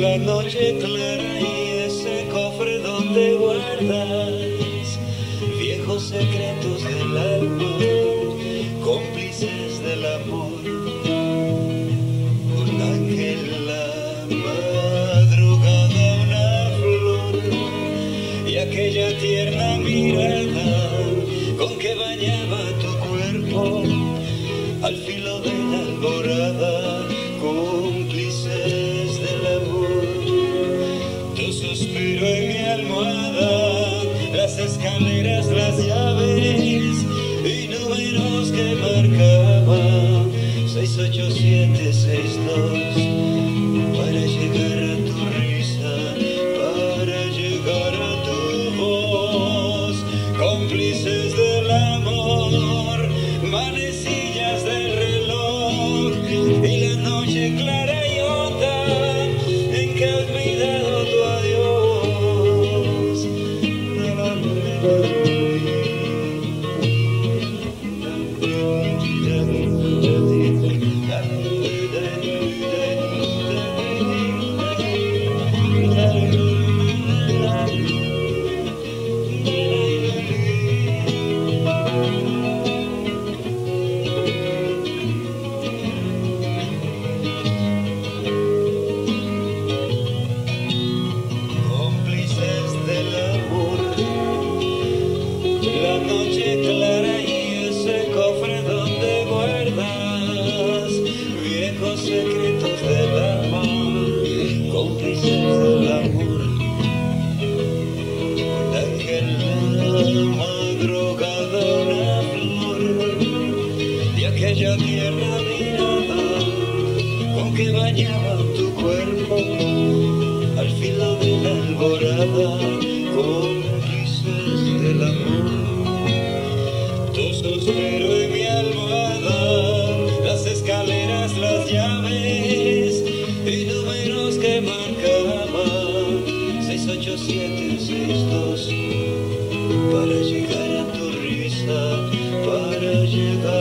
la noche clara y ese cofre donde guardas viejos secretos del alma, cómplices del amor. Un ángel, la madrugada, una flor y aquella tierna mirada con que bañaba tu cuerpo al filo de la alborada, suspiro en mi almohada, las escaleras, las llaves aquella tierra mirada con que bañaba tu cuerpo al filo de alborada, 68762 para llegar a tu risa, para llegar